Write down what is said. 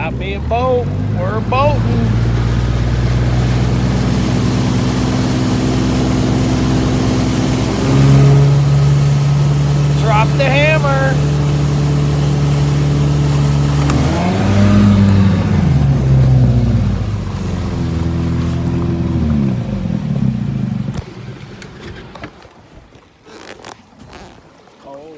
Got be a boat. We're boating. Drop the hammer. Oh.